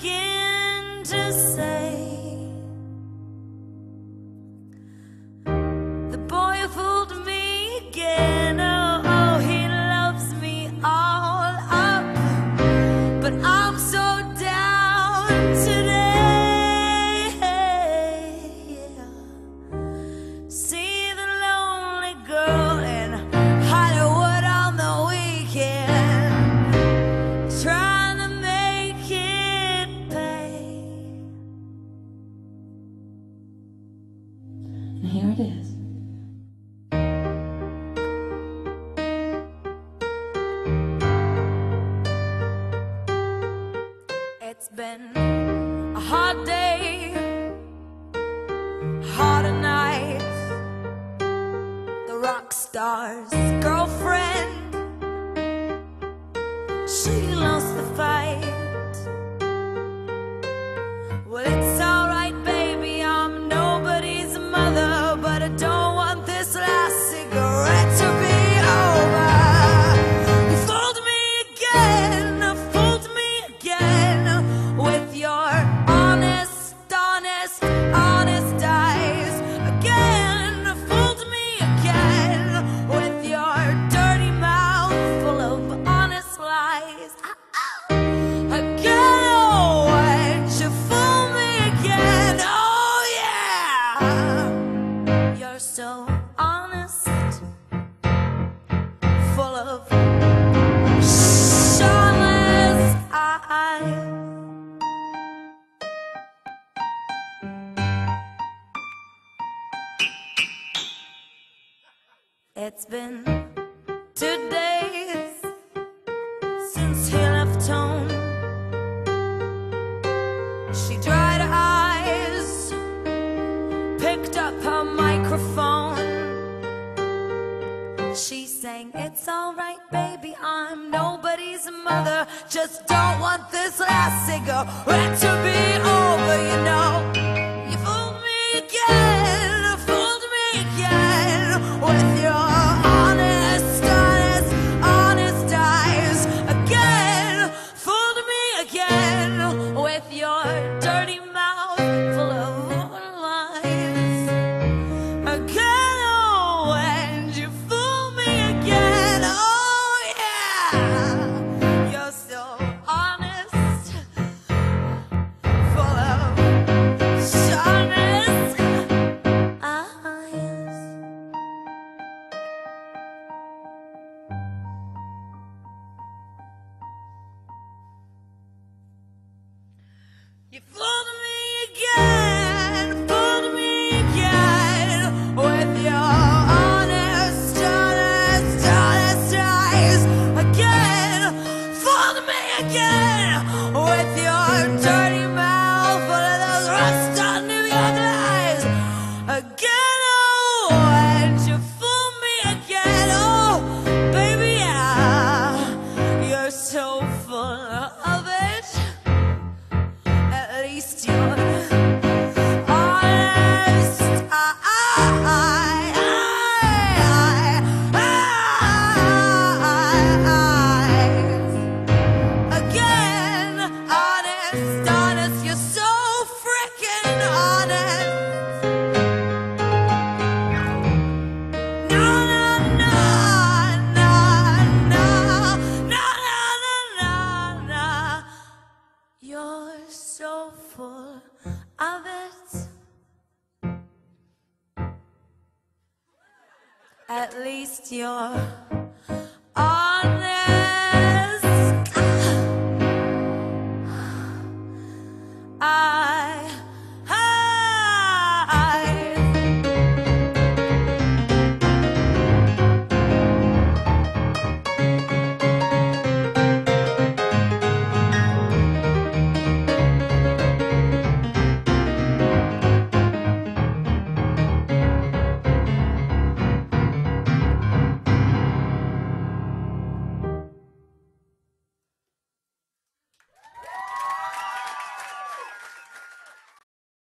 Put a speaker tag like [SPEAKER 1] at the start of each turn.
[SPEAKER 1] begin to say been a hard day, harder nights. The rock stars. It's been two days since he left home. She dried her eyes, picked up her microphone. She sang, It's alright, baby, I'm nobody's mother. Just don't want this last cigarette to be over, you know. You fool! At least you're.